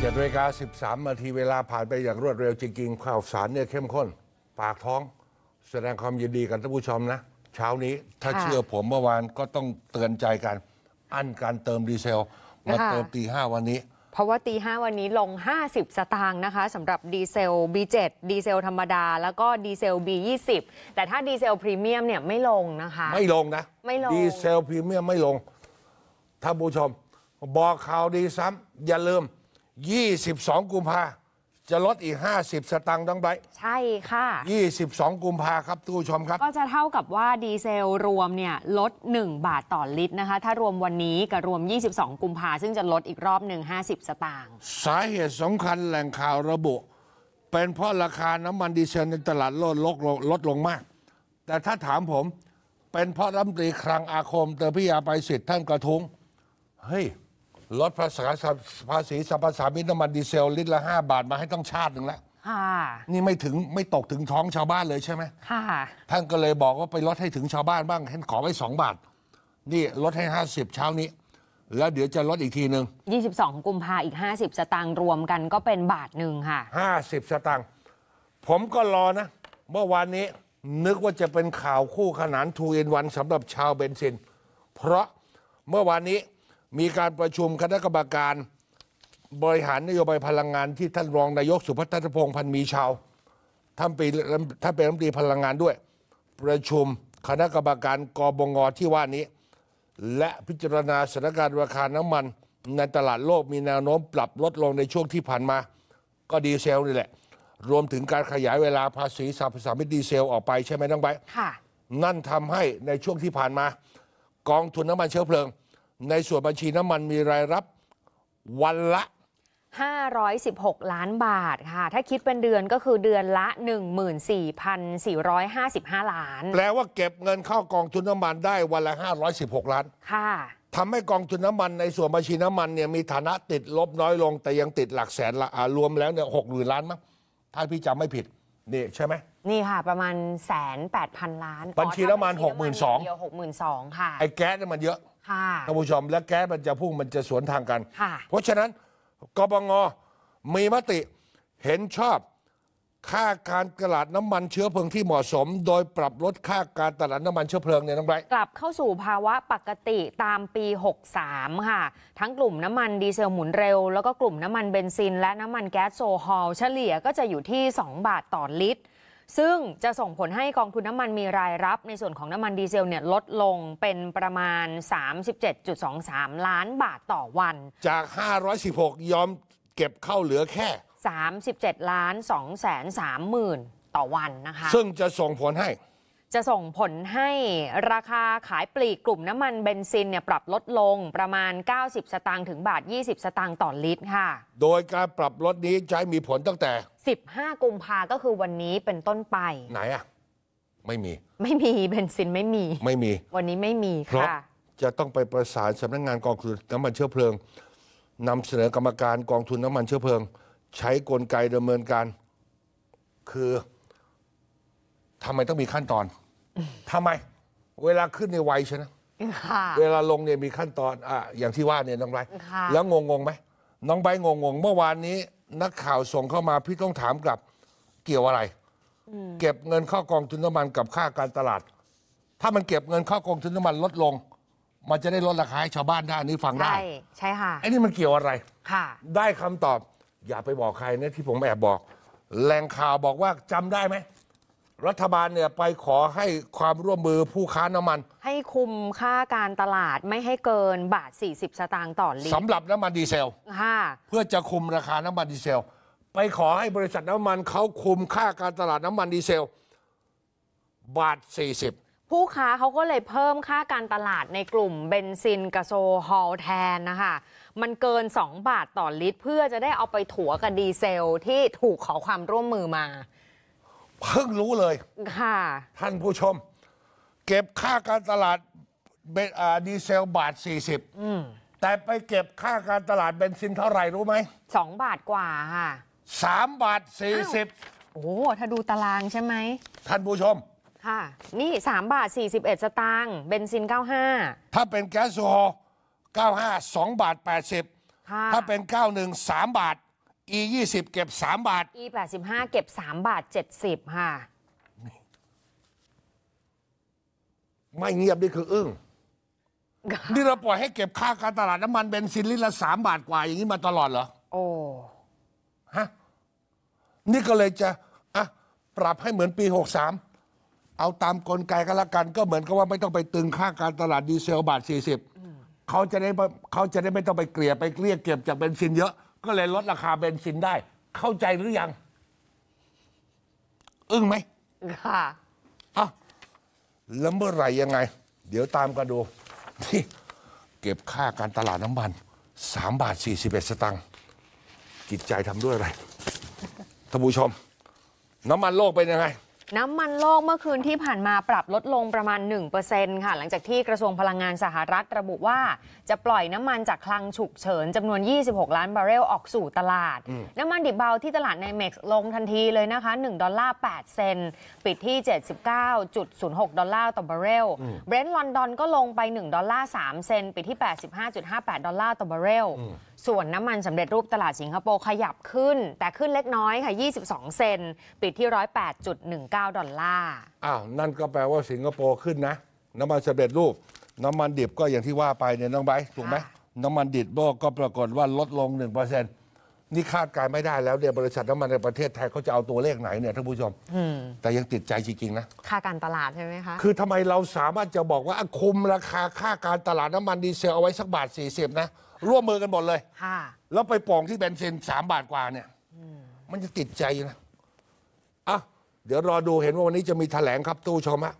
เจ็ดนาฬิกา13นาทีเวลาผ่านไปอย่างรวดเร็วจริงๆข่าวสารเนี่ยเข้มข้น ปากท้อง แสดงความยินดีกับท่านผู้ชมนะ เช้านี้ถ้าค่ะเชื่อผมเมื่อวานก็ต้องเตือนใจกัน อั้นการเติมดีเซล มาค่ะเติมตีห้าวันนี้เเพราะว่าตีห้าวันนี้ลง 50 สตางค์นะคะสำหรับดีเซล B7 ดีเซลธรรมดา แล้วก็ดีเซล B20 แต่ถ้าดีเซลพรีเมียมเนี่ยไม่ลงนะคะ ไม่ลงนะ ไม่ลง ดีเซลพรีเมียมไม่ลงท่านผู้ชม บอกข่าวดีซ้ำอย่าลืม 22 กุมภาจะลดอีก 50 สตางค์ต้องไปใช่ค่ะ 22 กุมภาครับท่านผู้ชมครับ ก็จะเท่ากับว่าดีเซลรวมเนี่ยลด 1 บาทต่อลิตรนะคะ ถ้ารวมวันนี้กับรวม 22 กุมภาซึ่งจะลดอีกรอบหนึ่ง50 สตางค์สาเหตุสำคัญแหล่งข่าวระบุ เป็นเพราะราคาน้ำมันดีเซลในตลาดโลกลดลงลดลงมาก แต่ถ้าถามผมเป็นเพราะรัฐมนตรีคลังอาคมเตอพิยาไปสิทธิ์ท่านกระทุงเฮ้ย ลดภาษีภาษีสรรพสามิตน้ำมันดีเซลลิตรละห้าบาทมาให้ต้องชาติหนึ่งแล้วค่ะ นี่ไม่ถึงไม่ตกถึงท้องชาวบ้านเลยใช่ไหมค่ะ ท่านก็เลยบอกว่าไปลดให้ถึงชาวบ้านบ้างเห็นขอไว้สองบาท นี่ลดให้ห้าสิบเช้านี้ แล้วเดี๋ยวจะลดอีกทีหนึ่ง22 กุมภาอีก 50 สตางค์รวมกันก็เป็นบาทหนึ่งค่ะห้าสิบสตางค์ผมก็รอนะ เมื่อวานนี้นึกว่าจะเป็นข่าวคู่ขนานทูอินวันสำหรับชาวเบนซิน เพราะเมื่อวานนี้ มีการประชุมคณะกรรมการ บริหารนโยบายพลังงานที่ท่านรองนายกสุพัฒนพงษ์พันธ์มีชาวท่านเป็นท่านเป็นรัฐมนตรีพลังงานด้วย ประชุมคณะกรรมการกบงที่ว่านี้ และพิจารณาสถานการณ์ราคาน้ำมัน ในตลาดโลกมีแนวโน้มปรับลดลงในช่วงที่ผ่านมา ก็ดีเซลนี่แหละ รวมถึงการขยายเวลาภาษีสรรพสามิตดีเซลออกไปใช่ไหมน้องใบค่ะนั่นทำให้ในช่วงที่ผ่านมา กองทุนน้ำมันเชื้อเพลิง ในส่วนบัญชีน้ำมันมีรายรับวันละ 516 ล้านบาทค่ะ ถ้าคิดเป็นเดือนก็คือเดือนละ 14,455 ล้าน แปลว่าเก็บเงินเข้ากองทุนน้ำมันได้วันละ 516 ล้าน ค่ะทำให้กองทุนน้ำมันในส่วนบัญชีน้ำมันเนี่ยมีฐานะติดลบน้อยลง แต่ยังติดหลักแสนละอ่ารวมแล้วเนี่ยหกหมื่นล้านมั้งถ้าพี่จำไม่ผิดนี่ใช่ไหม นี่ค่ะ ประมาณแสนแปดพันล้านบัญชีน้ำมันอ๋อถ้าบัญชี62,000เดียวหกหมื่นสองค่ะ ไอ้แก๊สเนี่ยมันเยอะค่ะท่านผู้ชมและแก๊สมันจะพุ่งมันจะสวนทางกันค่ะเพราะฉะนั้นกบงมีมติเห็นชอบค่าการตลาดน้ำมันเชื้อเพลิงที่เหมาะสม โดยปรับลดค่าการตลาดน้ำมันเชื้อเพลิงเนี่ยน้องไบรท์กลับเข้าสู่ภาวะปกติตามปี 63 ค่ะ ทั้งกลุ่มน้ำมันดีเซลหมุนเร็ว แล้วก็กลุ่มน้ำมันเบนซิน และน้ำมันแก๊สโซฮอลเฉลี่ยก็จะอยู่ที่ 2 บาทต่อลิตร ซึ่งจะส่งผลให้กองทุนน้ำมันมีรายรับในส่วนของน้ำมันดีเซลเนี่ยลดลงเป็นประมาณ 37.23 ล้านบาทต่อวัน จาก 516 ยอมเก็บเข้าเหลือแค่ 37ล้าน2แสน3หมื่นต่อวันนะคะ ซึ่งจะส่งผลให้ จะส่งผลให้ราคาขายปลีกกลุ่มน้ำมันเบนซินเนี่ยปรับลดลงประมาณ 90 สตางค์ถึงบาท 20 สตางค์ต่อลิตรค่ะ โดยการปรับลดนี้จะมีผลตั้งแต่ 15 กุมภาก็คือวันนี้เป็นต้นไป ไหนอะไม่มี ไม่มีเบนซินไม่มี ไม่มี วันนี้ไม่มีเพราะค่ะ จะต้องไปประสานสำนักงานกองทุนน้ำมันเชื้อเพลิงนำเสนอกรรมการกองทุนน้ำมันเชื้อเพลิง ใช้กลไกดำเนินการ คือ ทำไมต้องมีขั้นตอนทำไม เวลาขึ้นในยไวใช่ไหมค่ะ เวลาลงเนี่ยมีขั้นตอนอะอย่างที่ว่าเนี่ยน้องไบร์ทค่ะ แล้วงงงๆไหมน้องไบร์ทงงงๆเมื่อวานนี้ นักข่าวส่งเข้ามาพี่ต้องถามกลับ เกี่ยวอะไร เก็บเงินเข้ากองทุนน้ำมันกับค่าการตลาด ถ้ามันเก็บเงินเข้ากองทุนน้ำมันลดลง มันจะได้ลดราคาให้ชาวบ้านได้อันนี้ฟังได้ใช่ใช่ค่ะ ไอ้นี่มันเกี่ยวอะไร ค่ะ ได้คำตอบ อย่าไปบอกใครนะที่ผมแอบบอกแหล่งข่าวบอกว่าจำได้ไหม รัฐบาลเนี่ยไปขอให้ความร่วมมือผู้ค้าน้ำมัน ให้คุมค่าการตลาดไม่ให้เกินบาท 40 สตางค์ต่อลิตสำรหรับน้ำมันดีเซลค่ะเพื่อจะคุมราคาน้ำมันดีเซล ไปขอให้บริษัทน้ำมันเขาคุมค่าการตลาดน้ำมันดีเซล บาท 40ผู้ค้าเขาก็เลยเพิ่มค่าการตลาดในกลุ่มเบนซินกับโซฮอล์แทนนะคะ มันเกิน 2 บาทต่อลิตร เพื่อจะได้เอาไปถัวกับดีเซลที่ถูกขอความร่วมมือมา เพิ่งรู้เลยค่ะ ท่านผู้ชม เก็บค่าการตลาดเบนอ่าดีเซลบาท 40 แต่ไปเก็บค่าการตลาดเบนซินเท่าไหร่รู้ไหม2บาทกว่าค่ะ3บาท 40 โอ้ถ้าดูตารางใช่ไหมท่านผู้ชม ค่ะ นี่ 3 บาท 41 สตางค์เบนซิน 95 ถ้าเป็นแก๊สโซฮอล์95 2 บาท 80 ค่ะ ถ้าเป็น 91 3 บาท E 20เก็บ 3 บาท E 85เก็บ 3 บาท 70 ค่ะ ไม่เงียบนี่คืออึ้งนี่เราปล่อยให้เก็บค่าการตลาดน้ำมันเบนซินลิตรละสามบาทกว่าอย่างนี้มาตลอดเหรอ โอ้ฮะนี่ก็เลยจะอะปรับให้เหมือนปี 63 เอาตามกลไกก็แล้วกัน ก็เหมือนกับว่าไม่ต้องไปตึงค่าการตลาดดีเซลบาท 40เขาจะได้ไม่เขาจะได้ไม่ต้องไปเกลี่ยไปเกลี้ยเก็บจากเบนซินเยอะ ก็เลยลดราคาเบนซินได้ เข้าใจหรือยัง อึ้งไหมค่ะอะแล้วเมื่อไหร่ยังไง เดี๋ยวตามกันดูที่เก็บค่าการตลาดน้ำมัน3บาท41 สตางค์จิตใจทำด้วยอะไรท่านผู้ชม น้ำมันโลกเป็นยังไง น้ำมันโลกเมื่อคืนที่ผ่านมาปรับลดลงประมาณ 1%ค่ะ หลังจากที่กระทรวงพลังงานสหรัฐระบุว่า จะปล่อยน้ำมันจากคลังฉุกเฉินจำนวน 26 ล้านบาร์เรลออกสู่ตลาด น้ำมันดิบเบาที่ตลาด NYMEX ลงทันทีเลยนะคะ 1 ดอลลาร์ 8 เซนต์ปิดที่ 79.06 ดอลลาร์ต่อบาร์เรลเบรนท์ลอนดอนก็ลงไป 1 ดอลลาร์ 3 เซนต์ปิดที่ 85.58 ดอลลาร์ต่อบาร์เรล ส่วนน้ำมันสำเร็จรูปตลาดสิงคโปร์ขยับขึ้น แต่ขึ้นเล็กน้อยค่ะ 22 เซนต์ปิดที่ 108.19 ดอลลาร์ อ้าว นั่นก็แปลว่าสิงคโปร์ขึ้นนะ น้ำมันสำเร็จรูป น้ำมันดิบก็อย่างที่ว่าไปเนี่ยน้องไบร์ทถูกไหมค่ะน้ำมันดิบโลกก็ปรากฏว่าลดลง 1% นี่คาดการณ์ไม่ได้แล้วเนี่ยบริษัทน้ำมันในประเทศไทยเขาจะเอาตัวเลขไหนเนี่ยท่านผู้ชมแต่ยังติดใจจริงๆนะ ค่าการตลาดใช่ไหมคะ คือทำไมเราสามารถจะบอกว่าอะคุมราคาค่าการตลาดน้ำมันดีเซลเอาไว้สักบาท 40 นะ ร่วมมือกันหมดเลย ค่ะ แล้วไปป่องที่เบนซินสามบาทกว่าเนี่ยมันจะติดใจนะอะเดี๋ยวรอดูเห็นว่าวันนี้จะมีแถลงครับตู้ชมฮะ